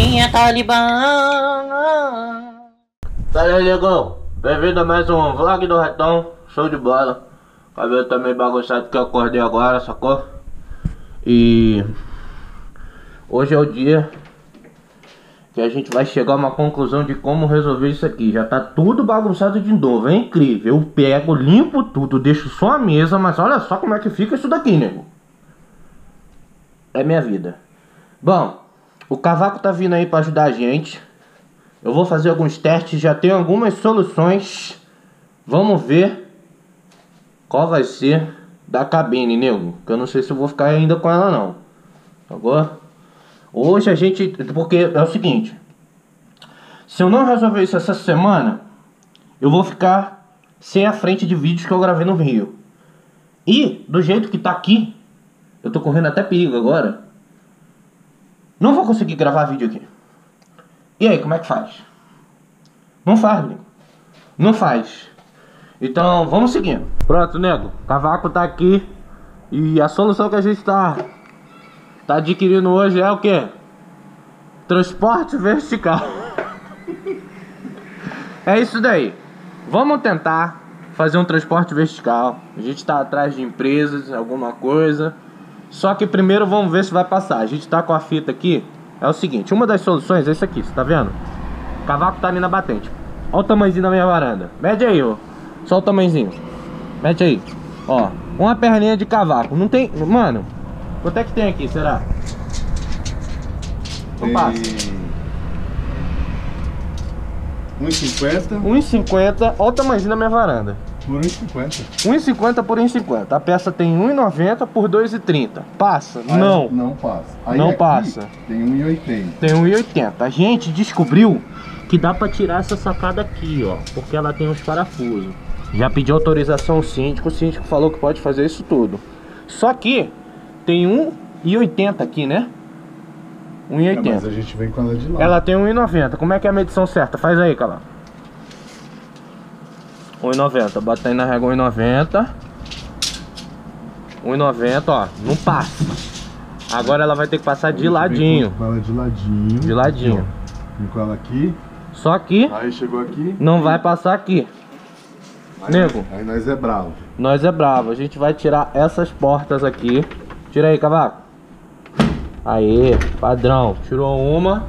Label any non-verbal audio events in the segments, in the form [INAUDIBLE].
É Talibã? Fala legal, bem-vindo a mais um vlog do Ratão, show de bola. Cabelo tá meio bagunçado que eu acordei agora, sacou? E hoje é o dia que a gente vai chegar a uma conclusão de como resolver isso aqui. Já tá tudo bagunçado de novo, é incrível. Eu pego, limpo tudo, deixo só a mesa, mas olha só como é que fica isso daqui, nego. É minha vida. Bom, o cavaco tá vindo aí pra ajudar a gente. Eu vou fazer alguns testes, já tenho algumas soluções. Vamos ver qual vai ser da cabine, nego. Que eu não sei se eu vou ficar ainda com ela não. Agora, hoje a gente, porque é o seguinte, se eu não resolver isso essa semana, eu vou ficar sem a frente de vídeos que eu gravei no Rio. E do jeito que tá aqui, eu tô correndo até perigo agora. Não vou conseguir gravar vídeo aqui. E aí, como é que faz? Não faz, nego. Não faz. Então, vamos seguindo. Pronto, nego. Cavaco tá aqui. E a solução que a gente tá, tá adquirindo hoje é o quê? Transporte vertical. [LAUGHS] é isso daí. Vamos tentar fazer um transporte vertical. A gente tá atrás de empresas, alguma coisa. Só que primeiro vamos ver se vai passar. A gente tá com a fita aqui. É o seguinte, uma das soluções é isso aqui, você tá vendo? O cavaco tá ali na batente. Olha o tamanhozinho da minha varanda. Mede aí, ó. Só o tamanhozinho. Mede aí. Ó, uma perninha de cavaco. Não tem... Mano, quanto é que tem aqui, será? Não passa. 1,50 1,50. Olha o tamanhozinho da minha varanda. Por 1,50. 1,50 por 1,50. A peça tem 1,90 por 2,30. Passa? Aí Não. Não passa. Aí Não passa. Tem 1,80. Tem 1,80. A gente descobriu que dá pra tirar essa sacada aqui, ó. Porque ela tem uns parafusos. Já pedi autorização ao síndico. O síndico falou que pode fazer isso tudo. Só que tem 1,80 aqui, né? É, mas 1,80. a gente vem com ela de lá. Ela tem 1,90. Como é que é a medição certa? Faz aí, cala. 1,90. Bota aí na régua 1,90. 1,90, ó. Não passa. Agora ela vai ter que passar de ladinho. Com ela de ladinho. De ladinho. Aqui. Vem com ela aqui. Só que Aí chegou aqui. não vai passar aqui. Aí, Nego. Aí nós é bravo. Nós é bravo. A gente vai tirar essas portas aqui. Tira aí, cavaco. Aí, padrão. Tirou uma.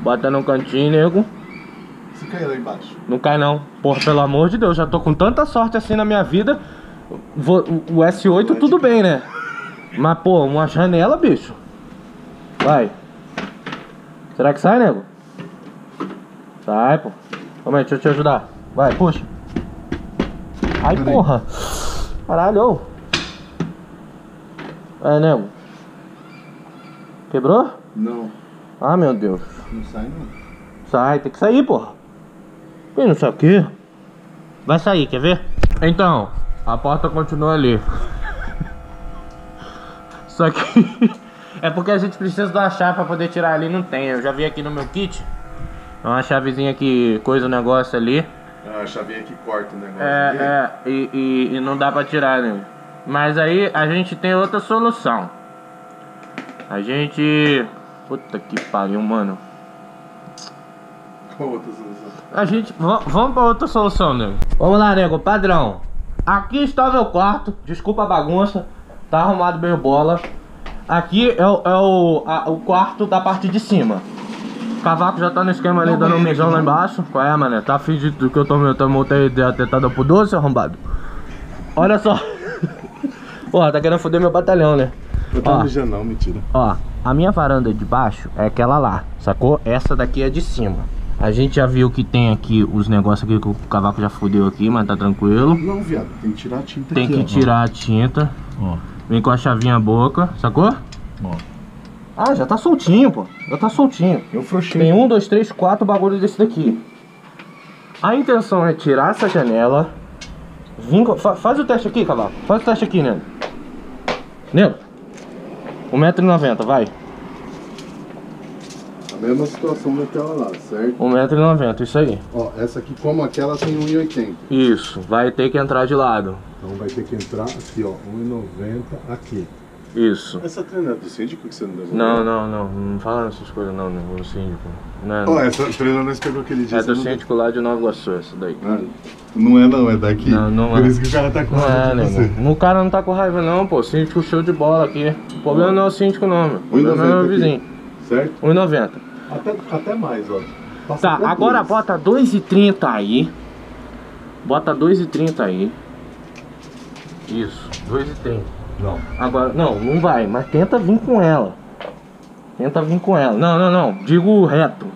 Bota no cantinho, nego. Se cair lá embaixo. Não cai não. Porra, pelo amor de Deus, já tô com tanta sorte assim na minha vida. Vou- o S8 tudo bem, né? Mas, pô, uma janela, bicho. Vai. Será que sai, nego? Sai, pô. Calma aí, deixa eu te ajudar. Vai, puxa. Ai, porra. Caralho. É, nego. Quebrou? Não. Ah, meu Deus. Não sai não. Sai, tem que sair, porra. E não sei o que. Vai sair, quer ver? Então, a porta continua ali. [LAUGHS] Só que [LAUGHS] é porque a gente precisa de uma chave pra poder tirar ali, não tem. Eu já vi aqui no meu kit. É uma chavezinha que coisa o negócio ali. Ah, a chavinha que corta o negócio. É, ali. é, e, e, e não dá pra tirar, né? Mas aí a gente tem outra solução. A gente. Puta que pariu, mano. Qual outra solução? A gente. va- Vamos pra outra solução, nego. Vamos lá, nego. Padrão. Aqui está o meu quarto. Desculpa a bagunça. Tá arrumado bem bola. Aqui é, o, é o, a- o quarto da parte de cima. Cavaco já tá no esquema ali, Não, dando um mijão lá embaixo. Qual é, mano? Tá fingindo que eu tô, tô montei de atentada por 12, seu arrombado? Olha só. [LAUGHS] Porra, tá querendo foder meu batalhão, né? Eu tava mijando não, mentira. Ó, a minha varanda de baixo é aquela lá, sacou? Essa daqui é de cima. A gente já viu que tem aqui os negócios aqui que o cavaco já fudeu aqui, mas tá tranquilo. Não, viado, tem que tirar a tinta Tem aqui, que ó. tirar a tinta. Ó, Vem com a chavinha boca, sacou? ó. Ah, já tá soltinho, pô. Já tá soltinho. Eu frouxei. Tem um, dois, três, quatro bagulhos desse daqui. A intenção é tirar essa janela. Vim com... fa- faz o teste aqui, cavalo. Faz o teste aqui, nego. Nego. 1,90m, vai. A mesma situação daquela lá, certo? 1,90m, isso aí. Ó, essa aqui como aquela tem 1,80. Isso, vai ter que entrar de lado. Então vai ter que entrar aqui, ó, 1,90 aqui. Isso. Essa treina é do síndico que você não devolveu? Não, não, não. Não fala essas coisas não, né? O síndico. Não é, Ó, essa treina nós pegou aquele dia. é do não- síndico lá de Nova Iguaçu, essa daí. Ah, Não é não, é daqui. Não, não Por é. isso que o cara tá com Não raiva é, de né, você. irmão? O cara não tá com raiva não, pô. Síndico show de bola aqui. O problema não é o síndico não, meu. O problema é o 1,90 aqui. vizinho. Certo? 1,90. Até, até mais, ó. Passa Tá, agora dois. bota 2,30 aí. Bota 2,30 aí. Isso, 2,30. Não. Agora, não, não vai, mas tenta vir com ela. Tenta vir com ela. Não, não, não. Digo reto.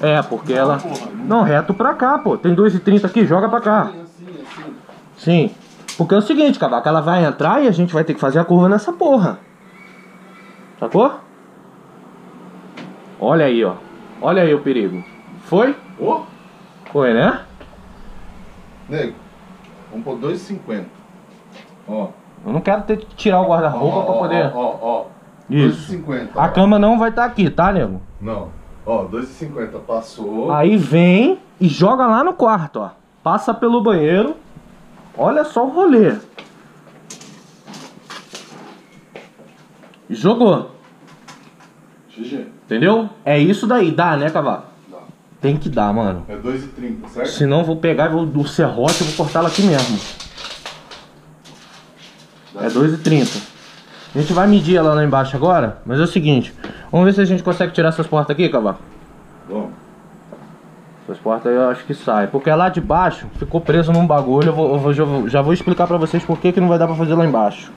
É, porque ela. Não, reto pra cá, pô. Tem 2,30 aqui, joga pra cá. Assim, assim. Sim. Porque é o seguinte, Cavaco, ela vai entrar e a gente vai ter que fazer a curva nessa porra. Sacou? Olha aí, ó. Olha aí o perigo. Foi? Ô, Foi, né? nego. Vamos pôr 2,50. Ó. Eu não quero ter que tirar o guarda-roupa Ó, pra ó, poder. Ó, ó, ó. Isso. 2,50. A cama não vai estar aqui, tá, nego? Não. Ó, 2,50 passou. Aí vem e joga lá no quarto, ó. Passa pelo banheiro. Olha só o rolê. Jogou. Entendeu? É isso daí. Dá, né, cavalo? Dá. Tem que dar, mano. É 2,30, certo? Senão eu vou pegar vou do serrote e vou cortar ela aqui mesmo. É 2,30. A gente vai medir ela lá embaixo agora, mas é o seguinte. Vamos ver se a gente consegue tirar essas portas aqui, cavalo. Bom. Essas portas eu acho que sai. Porque lá de baixo ficou preso num bagulho. Eu, vou, eu vou- já, vou, já vou explicar pra vocês por que, que não vai dar pra fazer lá embaixo.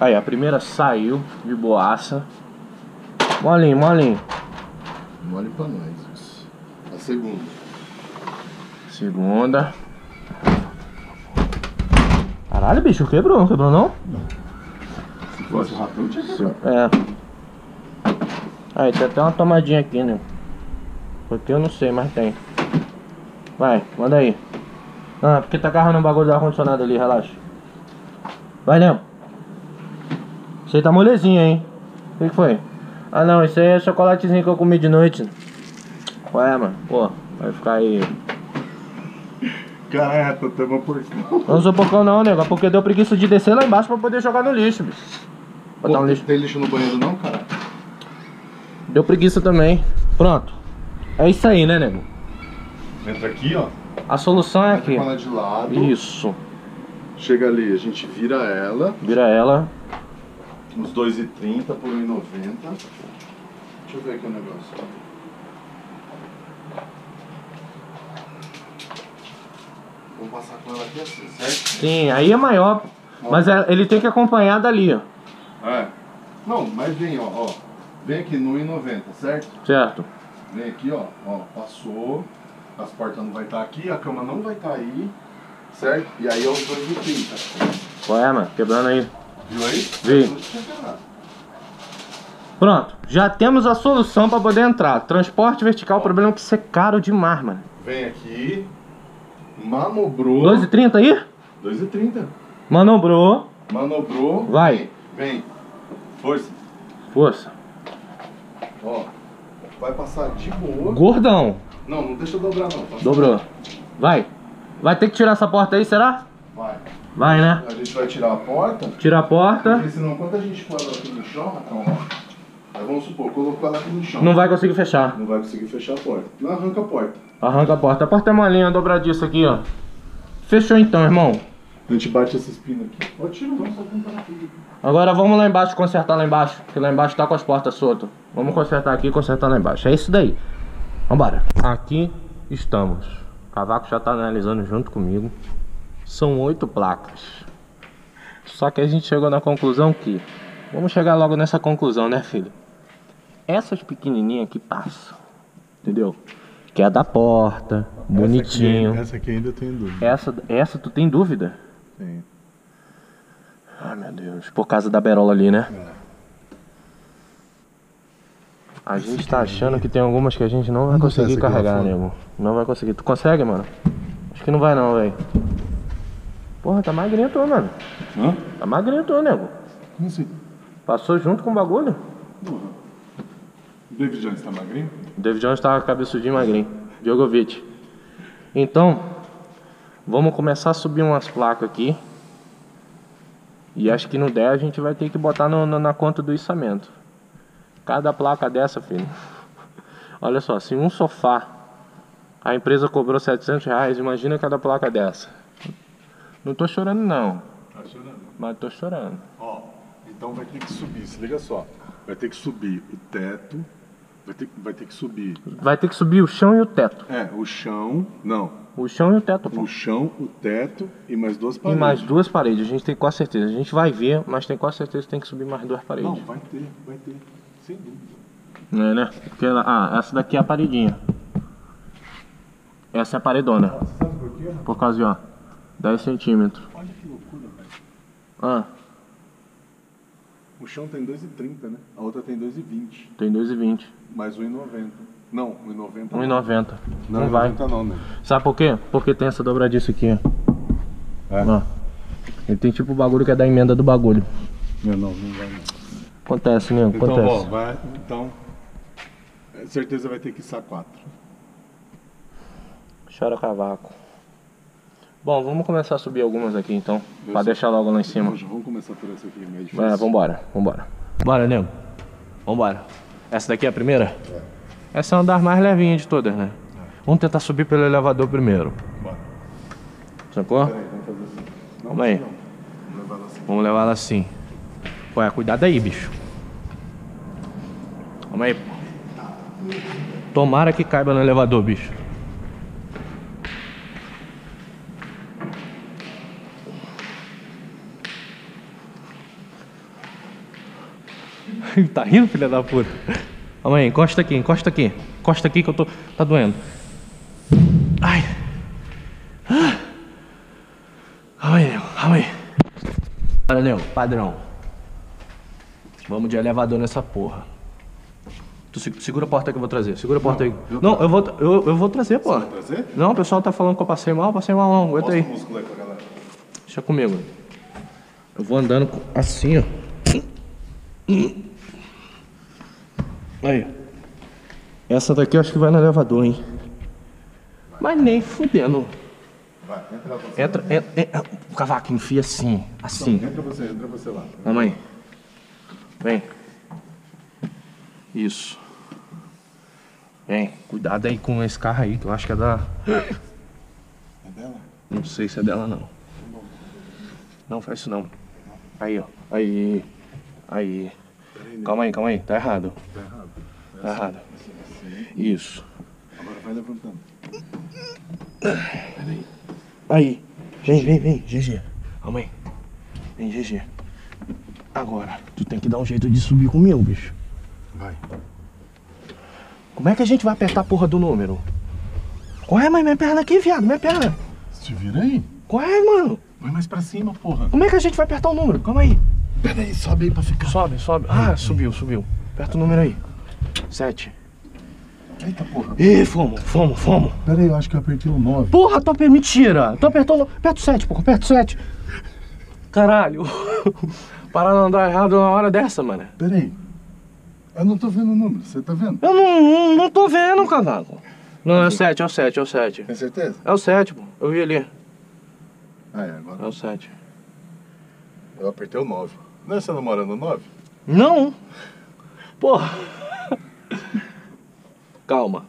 Aí, a primeira saiu de boaça. Molinho, molinho. Mole pra nós. A segunda. Segunda. Caralho, bicho, quebrou, não quebrou não? Se fosse o ratão, tinha quebrado. É. Aí, tem até uma tomadinha aqui, né? Porque eu não sei, mas tem. Vai, manda aí. Ah, porque tá agarrando um bagulho do ar-condicionado ali, relaxa. Vai, Léo. Aí tá molezinho, hein? O que que foi? Ah, não, isso aí é chocolatezinho que eu comi de noite. Ué, mano, pô, vai ficar aí. Caralho, tô até uma porcão. Não sou porcão não, nego, é porque deu preguiça de descer lá embaixo pra poder jogar no lixo, bicho. Botar um Pô, lixo. Tem lixo no banheiro não, cara? Deu preguiça também. Pronto. É isso aí, né, nego? Entra aqui, ó. A solução é aqui. Entra com ela de lado. Isso. Chega ali, a gente vira ela. Vira ela. Uns 2,30 por 1,90. Deixa eu ver aqui o negócio. Vou passar com ela aqui assim, certo? Sim, aí é maior. Mas é- ele tem que acompanhar dali, ó. É. Não, mas vem, ó, ó. Vem aqui no 1,90, certo? Certo. Vem aqui, ó. Ó, passou. As portas não vai estar aqui, a cama não vai estar aí. Certo? E aí é os 2,30. Qual é, mano? Quebrando aí. Viu aí? Vi. Não tinha quebrado. Pronto. Já temos a solução pra poder entrar. Transporte vertical, o problema é que isso é caro demais, mano. Vem aqui. Manobrou. 2,30 aí? 2,30. Manobrou. Manobrou. Vai. Vem. vem. Força. Força. Ó. Vai passar de boa. Gordão. Não, não deixa dobrar não. Dobrou. Vai. Vai ter que tirar essa porta aí, será? Vai. Vai, né? A gente vai tirar a porta. Tira a porta. Porque senão quando a gente pôr ela aqui no chão, então, ó. Aí vamos supor, colocou ela aqui no chão. Não vai conseguir fechar. Não vai conseguir fechar a porta. Não arranca a porta. Arranca a porta. A porta é molinha, dobradiça aqui, ó. Fechou então, irmão. A gente bate esses pinos aqui. Ó, tira não, só tudo. Agora vamos lá embaixo consertar lá embaixo. Porque lá embaixo tá com as portas soltas. Vamos consertar aqui e consertar lá embaixo. É isso daí. Vambora. Aqui estamos. O cavaco já tá analisando junto comigo. São oito placas. Só que a gente chegou na conclusão que. Vamos chegar logo nessa conclusão, né, filho? Essas pequenininhas aqui passam. Entendeu? Que é a da porta. Bonitinho. Essa aqui ainda eu tenho dúvida. Essa, essa tu tem dúvida? Sim. Ai meu Deus, por causa da berola ali, né? A gente tá achando que tem algumas que a gente não vai botar conseguir essa aqui lá carregar, nego. Não vai conseguir. Tu consegue, mano? Acho que não vai não, velho. Porra, tá magrinho tu, mano. Hã? Tá magrinho tu, nego. Como assim? Passou junto com o bagulho. O David Jones tá magrinho? O David Jones tá cabeçudinho magrinho. Djokovic. Então, vamos começar a subir umas placas aqui. E acho que no 10 a gente vai ter que botar no, no, na conta do içamento. Cada placa dessa, filho. [LAUGHS] Olha só, se um sofá a empresa cobrou 700 reais, imagina cada placa dessa. Não tô chorando não, Tá chorando. mas tô chorando. Ó, então vai ter que subir, se liga só. Vai ter que subir o teto, vai ter, vai ter que subir. Vai ter que subir o chão e o teto. É, o chão. Não. O chão e o teto, pô. O chão, o teto e mais duas E paredes. mais duas paredes, a gente tem quase certeza. A gente vai ver, mas tem quase certeza que tem que subir mais duas paredes. Não, vai ter, vai ter. Sem dúvida. É, né? Porque ah, essa daqui é a paredinha. Essa é a paredona. Você sabe por quê? Por causa de, ó, 10 centímetros. Olha que loucura, velho. Ah, O chão tem 2,30, né? A outra tem 2,20. tem 2,20. Mais 1,90. Não, 1,90. 1,90. Não, Não vai. 1,90 não, né? Sabe por quê? Porque tem essa dobradiça aqui, ó. É? Ó. Ele tem tipo o bagulho que é da emenda do bagulho. Não, não, não vai não. Acontece, né? Então, Acontece. ó, vai. Então. é, certeza vai ter que ser 4. Chora cavaco. Bom, vamos começar a subir algumas aqui então. Pra sei. deixar logo lá em cima. Vamos, vamos começar por essa aqui, meio difícil. É, vambora, vambora. Bora, nego. Vambora. Essa daqui é a primeira? Essa é uma das mais levinhas de todas, né? Vamos tentar subir pelo elevador primeiro. Bora. Sacou? Peraí, vamos fazer assim. Não, Calma aí. não. Vamos levar ela assim. Vamos levar ela assim. Ué, cuidado aí, bicho. Calma aí, pô. Tomara que caiba no elevador, bicho. [LAUGHS] tá rindo, filha da puta? Calma aí, encosta aqui, encosta aqui. Encosta aqui que eu tô. Tá doendo. Ai. Ah. Calma aí, nego, calma aí. Olha, padrão. Vamos de elevador nessa porra. Tu se- segura a porta que eu vou trazer. Segura a porta aí. eu Não, eu vou, eu, eu vou trazer, pô. Vai trazer? Não, o pessoal tá falando que eu passei mal, passei mal não. Aguenta aí. músculo aí pra galera. Deixa comigo. Eu vou andando assim, ó. Aí. Essa daqui eu acho que vai no elevador, hein? Mas nem fudendo. Vai, entra você. Entra, entra, entra. O cavaco enfia assim, assim. Entra você, entra você lá. Mamãe. Vem. Isso. Vem. Cuidado aí com esse carro aí, que eu acho que é da. É dela? Não sei se é dela não. Não faz isso não. Aí, ó. Aí. Aí. Peraí? Calma aí, calma aí. Tá errado. Tá errado. Tá errado. Assim, assim. Isso. Agora vai levantando. Aí. Vem, vem, vem. GG. Calma aí. Vem, GG. Agora, tu tem que dar um jeito de subir comigo, bicho. Vai. Como é que a gente vai apertar a porra do número? Qual é, mãe? Minha perna aqui, viado. Minha perna. Se vira aí. Qual é, mano? Vai mais pra cima, porra. Como é que a gente vai apertar o número? Calma aí. Pera aí, sobe aí pra ficar. Sobe, sobe. Ah, subiu, subiu. Aperta o número aí. Sete. Eita, porra. Ih, fomos, fomos, fomos. Pera aí, eu acho que eu apertei o 9. Porra, tô per- mentira. Tô apertando. Aperta o sete, porra. Aperta o sete. Caralho. [LAUGHS] Parar não andar errado na hora dessa, mano. Pera aí. Eu não tô vendo o número, você tá vendo? Eu não, não, não tô vendo, cavaco. Não, é o sete, é o sete, é o sete. Tem certeza? É o sete, pô. Eu vi ali. Ah, é, É agora. o sete. Eu apertei o 9. Não é você não mora no 9? Não. Porra. Calma.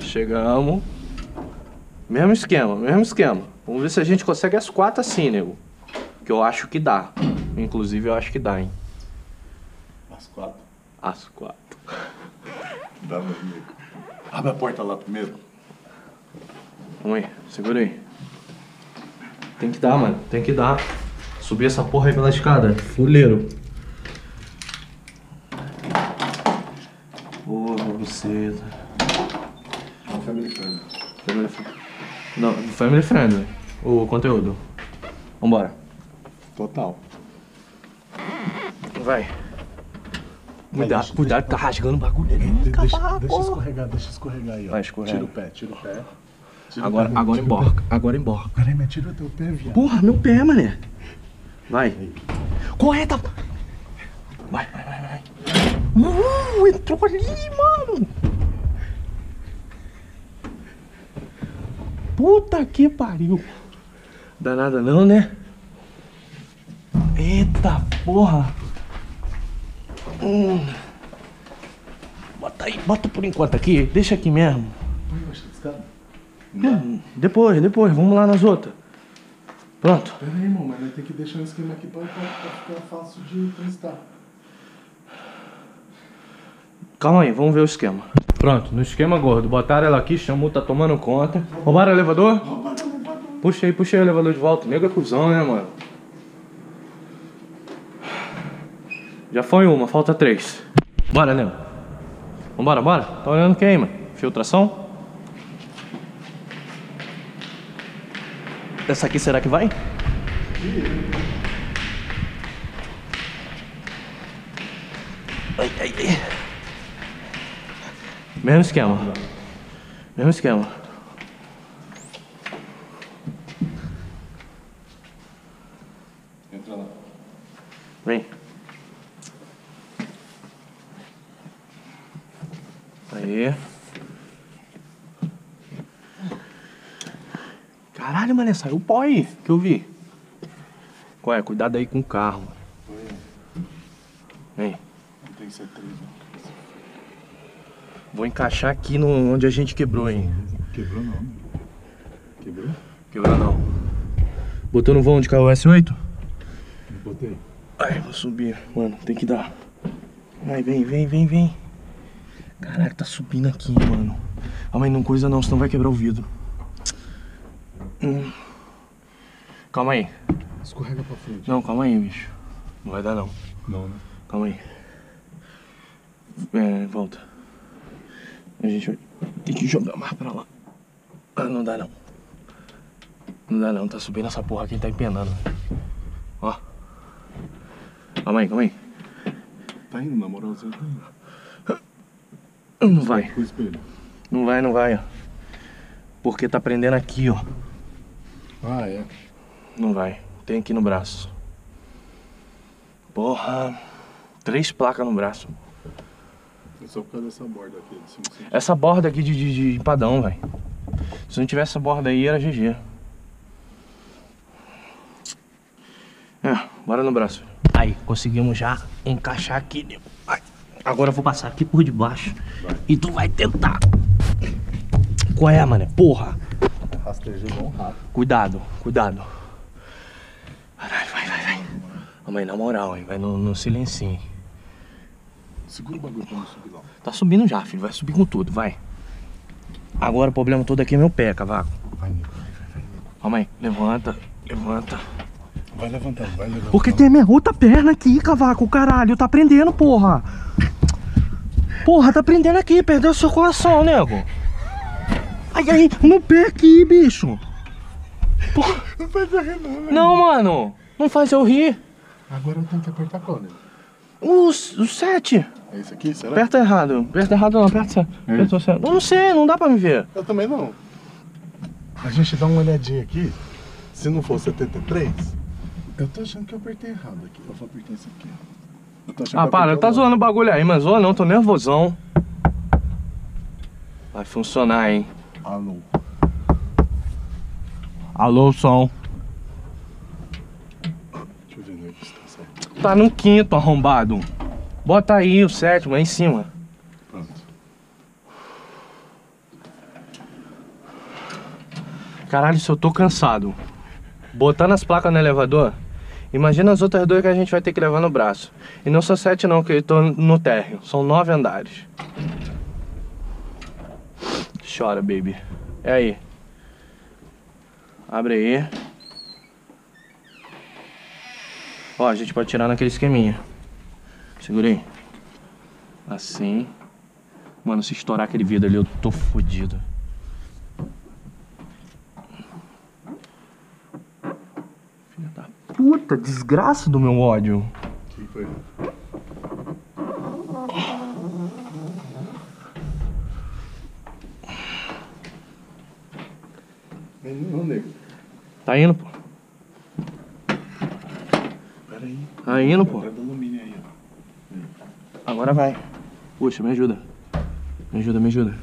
Chegamos. Mesmo esquema, mesmo esquema. Vamos ver se a gente consegue as quatro assim, nego. Que eu acho que dá. Inclusive eu acho que dá, hein. As 4. As quatro. Dá, meu amigo. Abre a porta lá primeiro. Vamos aí, segura aí. Tem que dar, mano. Tem que dar. Subir essa porra aí pela escada. Fuleiro. Porra, você. Family friend. Family friendly. Não, family friendly. O conteúdo. Vambora. Total. Vai. Cuidado, deixa- cuidado, tá rasgando o bagulho ali. De- deixa, Cavaco. deixa escorregar, deixa escorregar aí, ó. Vai, escorrega. Tira o pé, tira o pé. Tira o Agora, pé, agora tira o emborca, agora emborca. Peraí, mas tira o teu pé, viado. Porra, meu pé, mané. Vai. Correta. Vai, vai, vai, vai. Uh, entrou ali, mano. Puta que pariu. Danada não, né? Eita porra! Hum. Bota aí, bota por enquanto aqui, deixa aqui mesmo. Hum, Depois, depois, vamos lá nas outras. Pronto. Pera aí, irmão, mas nós temos que deixar um esquema aqui pra, pra, pra ficar fácil de testar. Calma aí, vamos ver o esquema. Pronto, no esquema gordo. Botaram ela aqui, chamou, tá tomando conta. Roubaram o elevador? Puxa aí, puxa aí o elevador de volta. Nega cuzão, né, mano? Já foi uma, falta três. Bora, nego. Vambora, bora. Tá olhando quem, mano? Filtração? Essa aqui será que vai? Ai, ai, ai. Mesmo esquema. Mesmo esquema. Entra lá. Vem. Aí. Mané, saiu o pó aí que eu vi. Qual é? Cuidado aí com o carro. Vem. Não tem que ser três, não. Vou encaixar aqui no, onde a gente quebrou, hein? Quebrou não. Quebrou? Quebrou não. Botou no vão onde caiu o S8? Botei. Ai, vou subir. Mano, tem que dar. Vai, vem, vem, vem, vem. Caraca, tá subindo aqui, mano. Aí, não coisa não, senão vai quebrar o vidro. Hum. Calma aí. Escorrega pra frente. Não, calma aí, bicho. Não vai dar não. Não, né? Calma aí. É, volta. A gente vai ter que jogar mais pra lá. Ah, não dá não. Não dá não, tá subindo essa porra aqui, tá empenando. Ó. Calma aí, calma aí. Tá indo, na moralzinha tá indo. Não vai. Não vai, não vai, ó. Porque tá prendendo aqui, ó. Ah, é. Não vai. Tem aqui no braço. Porra. Três placas no braço. É só por causa dessa borda aqui. De 5 centímetros. Essa borda aqui de, de, de empadão, velho. Se não tivesse essa borda aí, era GG. É, bora no braço. Aí, conseguimos já encaixar aqui. nego. Ai, Agora eu vou passar aqui por debaixo. E tu vai tentar. Qual é, mano? Porra. Igual um rato. Cuidado, cuidado. Caralho, vai, vai, vai. Aí, na moral, hein? Vai no, no silencinho. Segura o bagulho pra não subir lá. Tá subindo já, filho. Vai subir com tudo, vai. Agora o problema todo aqui é meu pé, cavaco. Vai, Nico. Vai, vai, aí. Levanta, levanta. Vai levantando, vai levantando. Porque tem a minha outra perna aqui, cavaco, caralho. Tá prendendo, porra. Porra, tá prendendo aqui. Perdeu seu coração, nego. Ai, ai, no pé aqui, bicho. Porra. Não vai dar não, né? Não, mano. Não faz eu rir. Agora eu tenho que apertar qual, né? O, o 7. É isso aqui, será? Aperta errado. Aperta errado não, aperta certo. É certo. Eu não sei, não dá pra me ver. Eu também não. A gente dá uma olhadinha aqui. Se não for 73, eu tô achando que eu apertei errado aqui. Eu vou apertar esse aqui. Eu tô achando Ah, que eu para, tá zoando o bagulho aí, mas zoa não, tô nervosão. Vai funcionar, hein? Alô. Alô, som. Deixa eu ver né, se tá certo. Tá no quinto, arrombado. Bota aí o sétimo, aí em cima. Pronto. Caralho, se eu tô cansado. Botando as placas no elevador, imagina as outras duas que a gente vai ter que levar no braço. E não são sete não, que eu tô no térreo. São nove andares. Chora, baby. É aí. Abre aí. Ó, a gente pode tirar naquele esqueminha. Segura aí. Assim. Mano, se estourar aquele vidro ali, eu tô fodido. Filha da puta, desgraça do meu ódio. O que foi? Não, não, nego. Tá indo, pô. Pera aí. Tá indo, pô. Aí, ó. Agora vai. Puxa, me ajuda. Me ajuda, me ajuda.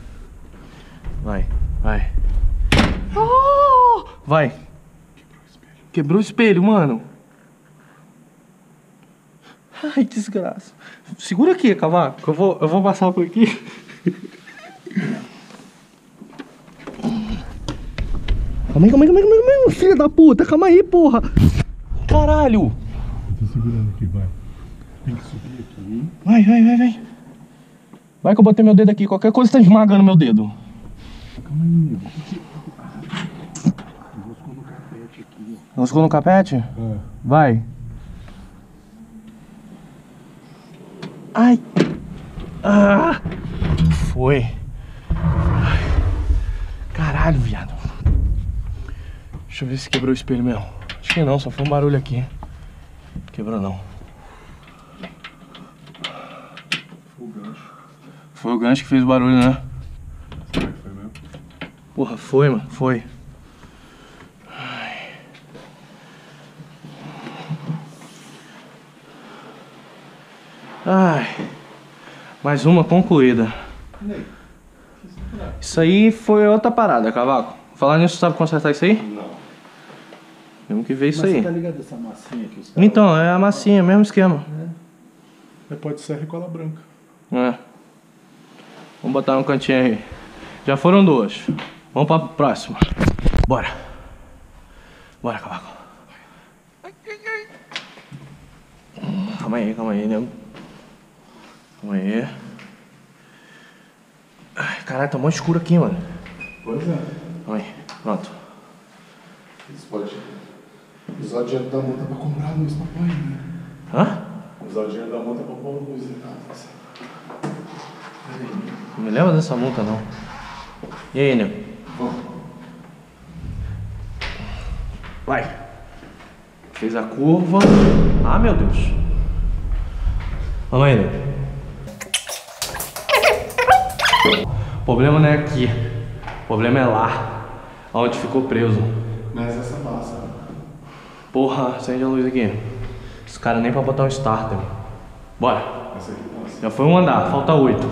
Vai, vai. Ah! Vai. Quebrou o espelho. Quebrou o espelho, mano. Ai, desgraça. Segura aqui, cavaco, que eu vou, eu vou passar por aqui. [LAUGHS] Calma aí, calma aí, calma aí, calma aí, calma aí, filho da puta, calma aí, porra. Caralho. Tô segurando aqui, vai. Tem que subir aqui. Vai, vai, vai, vai. Vai que eu botei meu dedo aqui, qualquer coisa tá esmagando meu dedo. Calma aí, nego. Enroscou no carpete aqui, Lascou no capete? ó. Vai. Ai. Ah. Foi. Ai. Caralho, viado. Deixa eu ver se quebrou o espelho mesmo. Acho que não, só foi um barulho aqui. Quebrou não. Foi o gancho. Foi o gancho que fez o barulho, né? Será que foi mesmo? Porra, foi, mano. Foi. Ai. Mais uma concluída. Isso aí foi outra parada, cavaco. Falar nisso, sabe consertar isso aí? Não. Temos que ver isso Mas aí. você tá ligado essa massinha que os caras... Então, é a massinha, mesmo esquema. É, pode ser cola branca. É. Vamos botar um cantinho aí. Já foram duas. Vamos pra próxima. Bora. Bora, cavaco. Calma aí, calma aí, nego. Calma aí. Ai, caralho, tá mó escuro aqui, mano. Pois é. Calma aí. Pronto. Eles podem usar o dinheiro da multa pra comprar luz pra pôr né? Hã? Usar o dinheiro da multa pra pôr luz em casa. Não me lembra dessa multa, não. E aí, nego? Vamos. Vai. Fez a curva. Ah, meu Deus. Vamos aí, nego. O problema não é aqui. O problema é lá. Onde ficou preso. Mas essa massa. Porra, acende a luz aqui. Esse cara nem pra botar um starter. Bora. Já foi um andar, falta oito.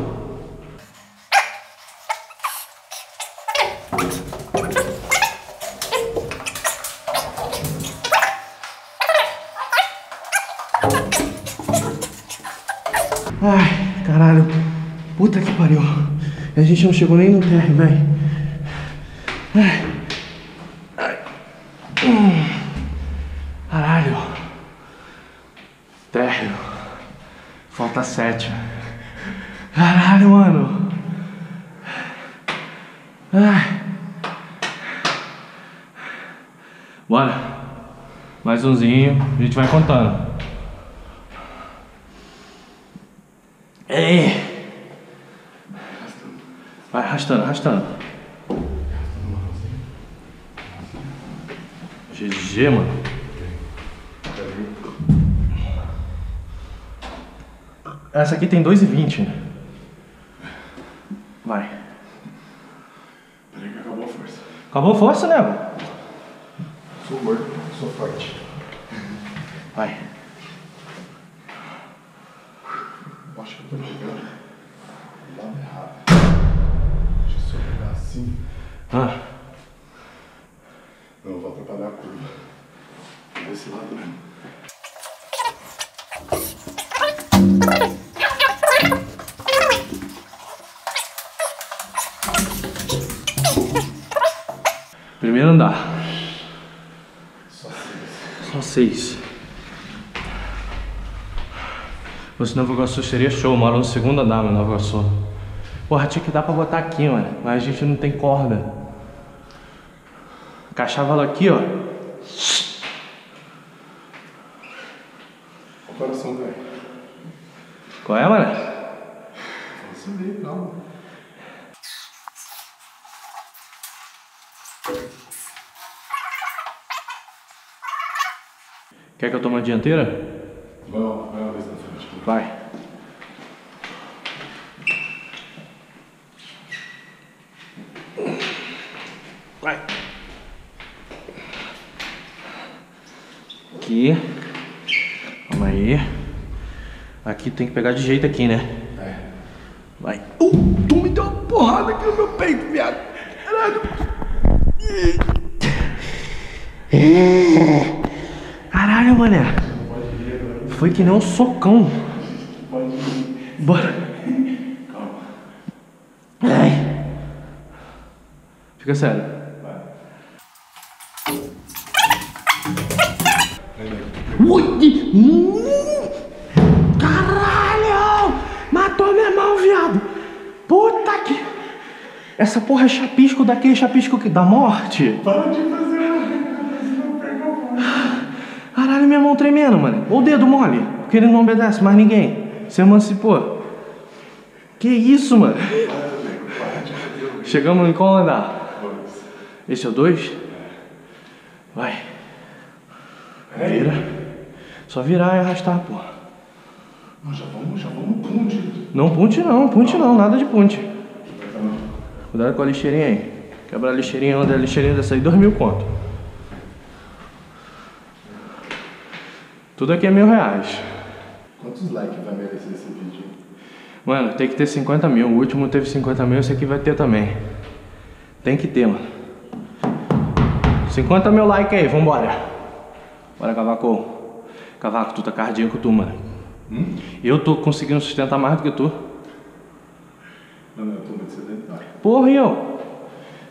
Ai, caralho. Puta que pariu. A gente não chegou nem no térreo, velho. Ai. sete, Caralho, mano. Ai. Bora. Mais umzinho. A gente vai contando. Ei. Vai arrastando, arrastando. GG, mano. Essa aqui tem 2,20. Vai. Peraí que acabou a força. Acabou a força, né? Sou gordo, sou forte. Vai. Acho que eu tô pegando do lado errado. Deixa eu só pegar assim. Ah, Não, eu vou atrapalhar a curva. Desse lado mesmo. Primeiro andar. Só seis. Só seis. Você Nova Iguaçu seria show, moro no segundo andar, meu Nova Iguaçu. Porra, tinha que dar pra botar aqui, mano. Mas a gente não tem corda. Encaixava ela aqui, ó. O coração, velho. Qual é, mano? Você vê, calma. Quer que eu tome a dianteira? Vai, uma- vai uma vez na frente. Vai. Vai. Aqui. Calma aí. Aqui tem que pegar de jeito aqui, né? É. Vai. Uh, tu me deu uma porrada aqui no meu peito, viado. Caralho. Mané. foi que nem um socão. Bora. Ai. Fica sério. Ui! Hum! Caralho! Matou minha mão, viado! Puta que. Essa porra é chapisco daquele chapisco que dá morte? Para de fazer uma pegar o Caralho, minha mão tremendo, mano. O dedo mole, porque ele não obedece mais ninguém. Se emancipou. Que isso, mano? Chegamos em qual andar? Esse é o dois? Vai. Vira. Só virar e arrastar, porra. Já vamos, já vamos punte. Não punte não, punte não, nada de punte. Cuidado com a lixeirinha aí. Quebrar a lixeirinha, onde a lixeirinha dessa aí, dois mil conto. Tudo aqui é mil reais. Quantos likes vai merecer esse vídeo? Mano, tem que ter 50 mil. O último teve 50 mil, esse aqui vai ter também. Tem que ter, mano. 50 mil like aí, vambora. Bora, Cavaco. Cavaco, tu tá cardíaco, tu, mano. Eu tô conseguindo sustentar mais do que tu. Não, eu tô muito sedentário. Porra, eu?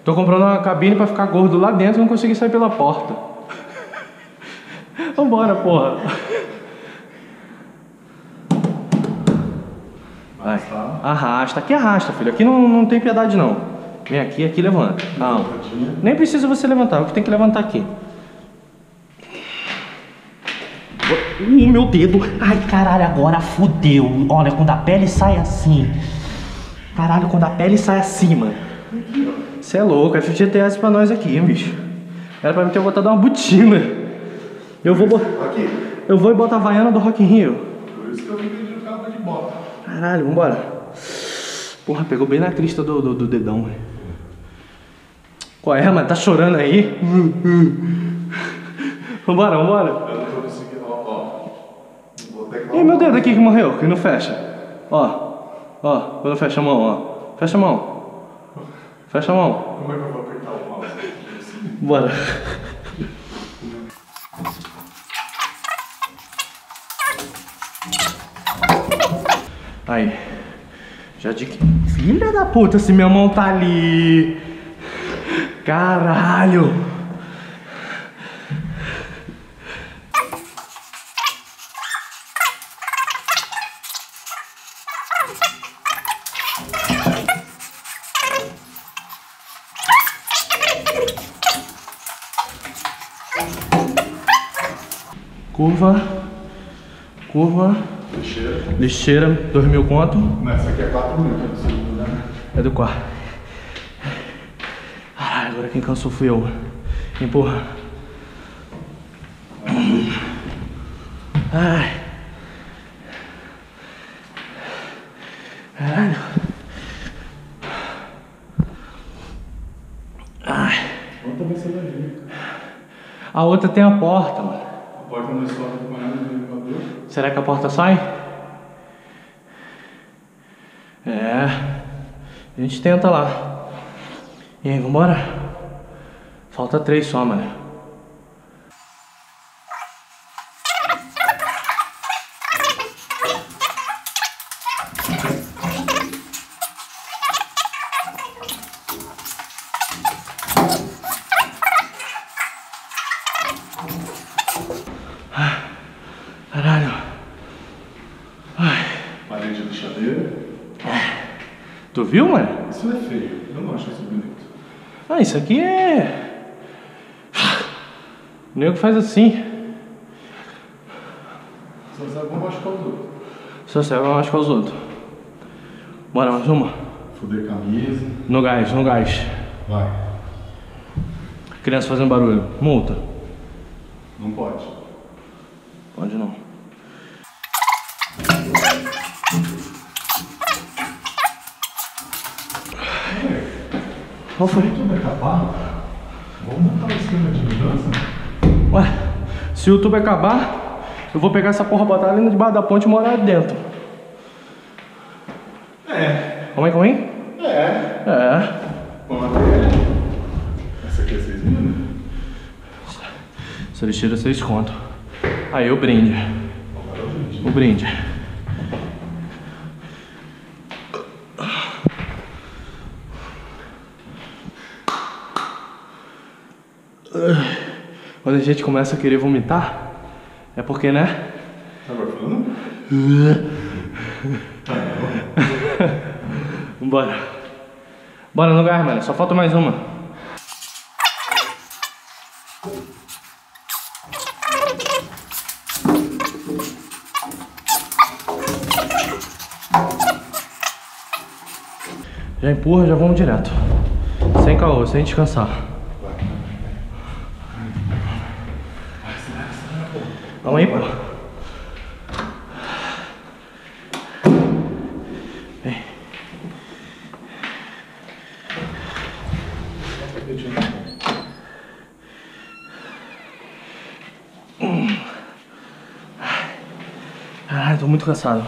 Tô comprando uma cabine pra ficar gordo lá dentro e não consegui sair pela porta. Vambora, porra. Vai. Arrasta. Aqui arrasta, filho. Aqui não, não tem piedade, não. Vem aqui, aqui levanta. Não. Nem precisa você levantar. O que tem que levantar aqui. Uh, meu dedo. Ai, caralho, agora fudeu. Olha, quando a pele sai assim. Caralho, quando a pele sai mano. Você é louco, FGTS pra nós aqui, bicho. Era pra mim ter botado uma botina. Eu vou, bo- Aqui. eu vou e botar a Havaiana do Rock in Rio. Por isso que eu vim de capa de bota. Caralho, vambora. Porra, pegou bem na crista do, do, do dedão, velho. Qual é, mano? Tá chorando aí? [LAUGHS] vambora, vambora. Eu não tô conseguindo, ó, ó. Um- meu dedo aqui que morreu, que não fecha. Ó, ó, quando fecha a mão, ó. Fecha a mão. Fecha a mão. Como é que eu vou apertar o mouse? Bora. Aí. Já de que. Filha da puta, se minha mão tá ali. Caralho. Curva. Curva. Lixeira. Lixeira, dois mil conto. Não, essa aqui é 4 mil, segundo, né? É do quarto. Caralho, agora quem cansou fui eu. Empurra. Ai. Caralho. Ai. Vamos também. A outra tem a porta, mano. A porta não é só com. Será que a porta sai? É. A gente tenta lá. E aí, vambora? Falta três só, mano. Caralho. Parede de lixadeira. Tu viu, mano? Isso é feio. Eu não acho isso bonito. Ah, isso aqui é. O nego faz assim. Só sabe como machucar os outros. Só serve mais com os outros. Bora, mais uma. Fuder camisa. No gás, no gás. Vai. Criança fazendo barulho. Multa. Não. Pode não. Tudo é acabar. Vamos montar um esquema de mudança? Ué, se o YouTube acabar, eu vou pegar essa porra, botar ali debaixo da ponte e morar dentro. É. Como é, como é? É. É. Vamos até. Essa aqui é 6 mil? Essa lixeira vocês contam. Aí o brinde. Eu. O brinde. Quando a gente começa a querer vomitar, é porque, né? Tá abafando? [LAUGHS] Bora. Bora no lugar, mano. Só falta mais uma. Já empurra, já vamos direto. Sem caô, sem descansar. Vamos aí, pô. Vem. Ai, tô muito cansado.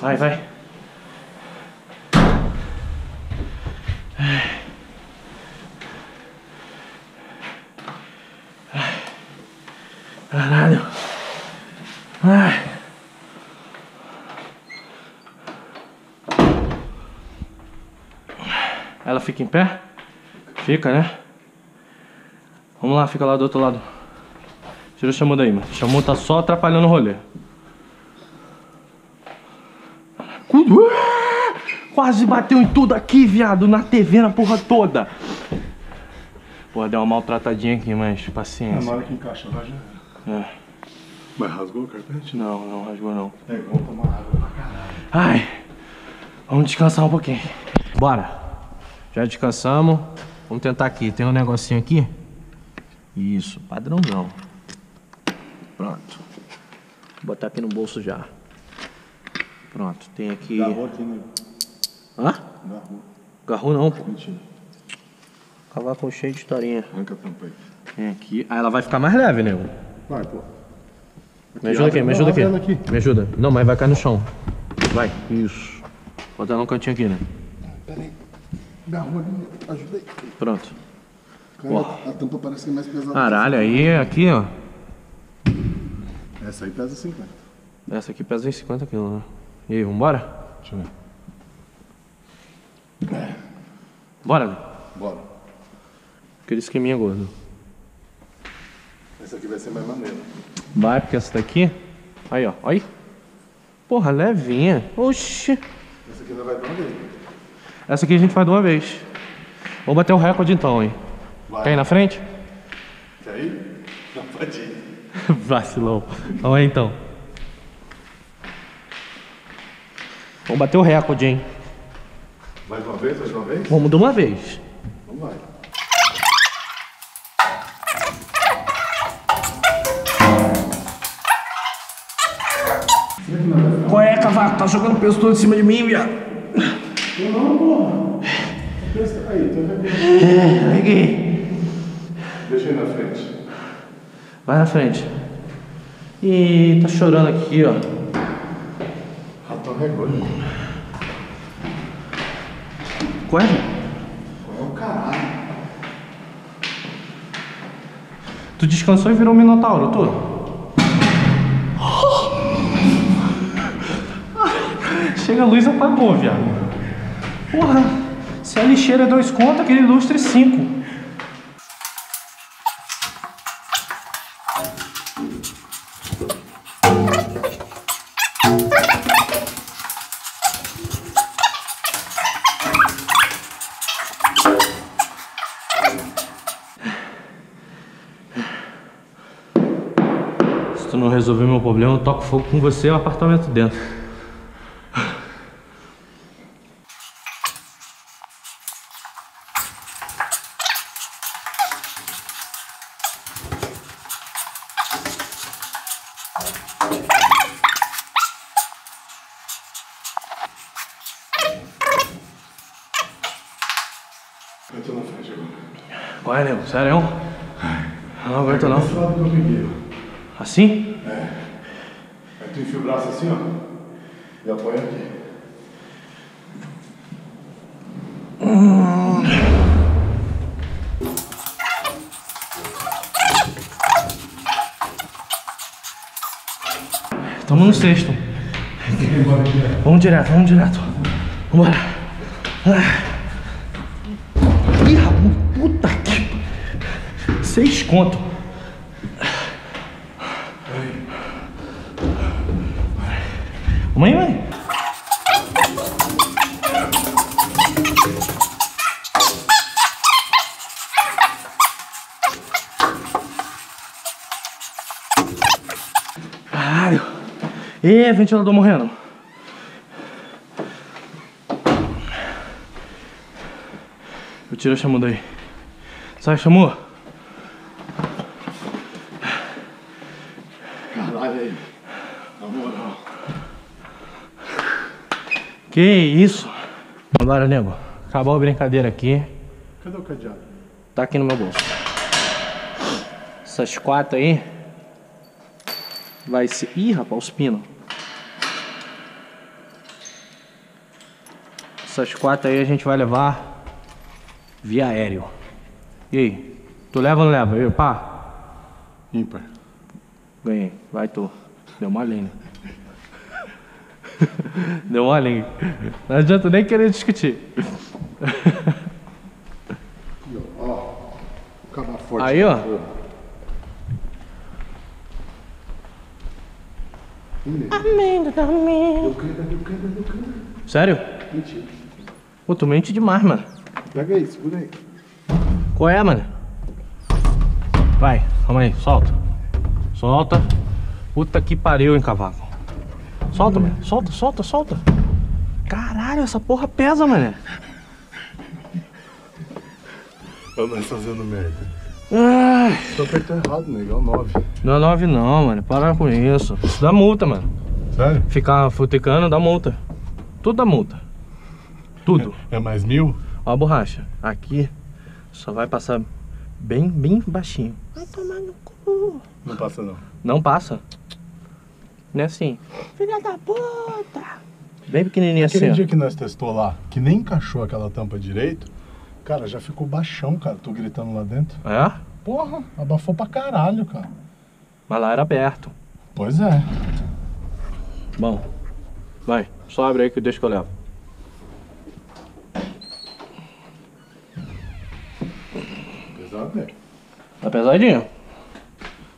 Vai, vai. Ela fica em pé? Fica, né? Vamos lá, fica lá do outro lado. Tira o chamou daí, mano. O chamou tá só atrapalhando o rolê. Quase bateu em tudo aqui, viado. Na TV, na porra toda. Porra, deu uma maltratadinha aqui, mas Na paciência. hora que encaixa lá já era. É. Mas rasgou o carpete? Não, não rasgou não. É, vamos tomar água pra caralho. Ai, vamos descansar um pouquinho. Bora. Já descansamos. Vamos tentar aqui. Tem um negocinho aqui. Isso, padrãozão. Pronto. Vou botar aqui no bolso já. Pronto, tem aqui. Garrou aqui, né? Hã? Garrou. Garrou não, pô. Mentira. Cavaco cheio de historinha. Arranca a tampa aí. Tem aqui. Ah, ela vai ficar mais leve, nego. Vai, pô. Me ajuda aqui, me ajuda aqui. aqui. Me ajuda. Não, mas vai cair no chão. Vai. Isso. Bota no cantinho aqui, né? Pera Garrou ali. Ajuda aí. Pronto. Cara, a tampa parece que é mais pesada. Caralho, aí aqui, ó. Essa aí pesa 50. Essa aqui pesa uns 50 quilos, né? E aí, vambora? Deixa eu ver. Bora. Bora. Aquele esqueminha gordo. Essa aqui vai ser mais maneira. Vai, porque essa daqui. Aí, ó. Aí. Porra, levinha. Oxi. Essa aqui não vai dar uma vez. Essa aqui a gente faz de uma vez. Vou bater o recorde então, hein? Vai. Quer ir na frente? Quer ir? Não, pode ir. [LAUGHS] Vacilão. Vamos aí então. Vamos bater o recorde, hein? De uma vez? De uma vez? Vamos de uma vez. Então vai. Qual é, cavaco? Tá jogando peso todo em cima de mim, viado. Não, porra. Aí, tá vendo? Peguei. Deixa aí na frente. Vai na frente. Ih, tá chorando aqui, ó. Ratão regolho. Qual é? Qual é o caralho? Tu descansou e virou um minotauro, tu? [LAUGHS] Chega a luz apagou, viado. Porra, se a lixeira é dois conto, aquele lustre cinco. Se tu não resolver meu problema, eu toco fogo com você e o apartamento dentro. Enfia o braço assim, ó. E apoia aqui. Estamos no sexto. Vamos direto, vamos direto. Vambora. Ih, puta que. Seis conto. Ê, ventilador morrendo. Eu tiro a chamuda aí. Sai, chamou. Caralho aí. Na moral. Que isso? Vambora, nego. Acabou a brincadeira aqui. Cadê o cadeado? Tá aqui no meu bolso. Essas quatro aí. Vai ser. Ih, rapaz, os pinos. Essas quatro aí a gente vai levar via aéreo. E aí? Tu leva ou não leva? Eu, pá. Ímpar. Ganhei. Vai tu. Deu uma linha. [LAUGHS] Deu uma linha. Não adianta nem querer discutir. Ó, o forte. Aí, ó. Sério? Mentira. Pô, tu mente demais, mano. Pega aí, segura aí. Qual é, mano? Vai, calma aí, solta. Solta. Puta que pariu, hein, cavaco. Solta, mano. Solta, solta, solta. Caralho, essa porra pesa, mano. Eu nós fazendo merda. Ai, Tô apertando errado, negão. 9. não é nove não, mano. Para com isso. Isso dá multa, mano. Sério? Ficar futicando dá multa. Tudo dá multa. Tudo. É mais mil? Ó a borracha. Aqui só vai passar bem, bem baixinho. Vai tomar no cu. Não passa não. Não passa. Não é assim. Filha da puta. Bem pequenininho assim, Aquele ó. dia que nós testou lá, que nem encaixou aquela tampa direito, cara, já ficou baixão, cara. Tô gritando lá dentro. É? Porra, abafou pra caralho, cara. Mas lá era aberto. Pois é. Bom. Vai, só abre aí que deixa que eu levo. Pesadinho.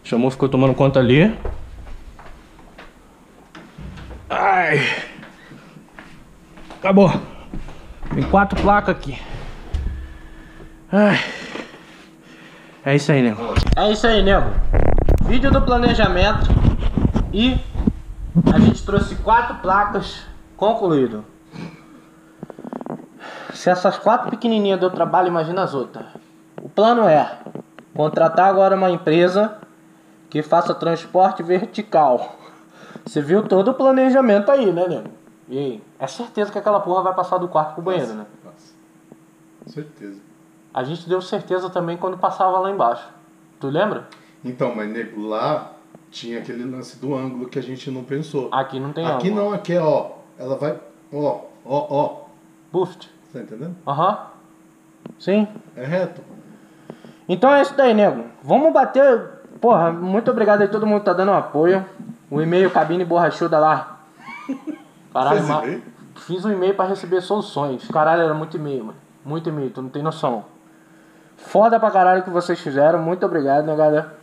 Chamou, ficou tomando conta ali. Ai. Acabou. Tem quatro placas aqui. Ai. É isso aí, nego. É isso aí, nego. Vídeo do planejamento. E a gente trouxe quatro placas concluído. Se essas quatro pequenininhas deu trabalho, imagina as outras. O plano é contratar agora uma empresa que faça transporte vertical. Você viu todo o planejamento aí, né, nego? E aí? É certeza que aquela porra vai passar do quarto pro banheiro, né? Nossa. Certeza. A gente deu certeza também quando passava lá embaixo. Tu lembra? Então, mas nego, lá tinha aquele lance do ângulo que a gente não pensou. Aqui não tem Aqui ângulo. não, aqui é, ó. Ela vai. Ó, ó, ó. Buft. Tá entendendo? Aham. Sim. É reto. Então é isso daí, nego. Vamos bater. Porra, muito obrigado aí, todo mundo tá dando apoio. O e-mail cabine borrachuda lá. [LAUGHS] Caralho, Fez fiz um e-mail pra receber soluções. Caralho, era muito e-mail, mano. Muito e-mail, tu não tem noção. Foda pra caralho que vocês fizeram. Muito obrigado, né, galera?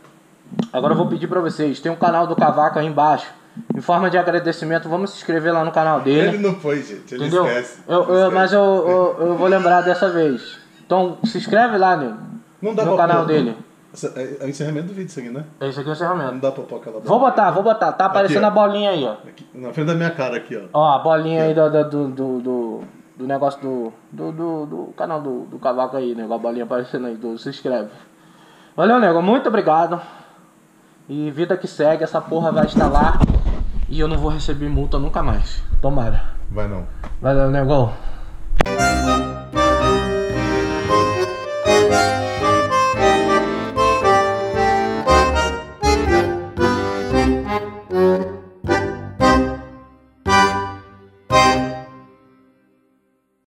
Agora eu vou pedir pra vocês. Tem um canal do Cavaco aí embaixo. Em forma de agradecimento, vamos se inscrever lá no canal dele. Ele não foi, gente. Ele Entendeu? esquece. Eu, eu- esquece. mas eu, eu, eu vou lembrar dessa vez. Então se inscreve lá, nego. Não dá no pra canal pôr. dele. É, é o encerramento do vídeo isso aqui, né? Esse aqui é o Não encerramento. dá pra pôr aquela Vou botar, vou botar. Tá aparecendo ó. a bolinha aí, ó. Aqui, na frente da minha cara aqui, ó. Ó, a bolinha aí do, do, do, do, do, negócio do, do, do, do canal do, do cavaco aí, nego. A bolinha aparecendo aí, do, se inscreve. Valeu, nego. Muito obrigado. E vida que segue, essa porra vai estar lá. E eu não vou receber multa nunca mais. Tomara. Vai não. Valeu, nego.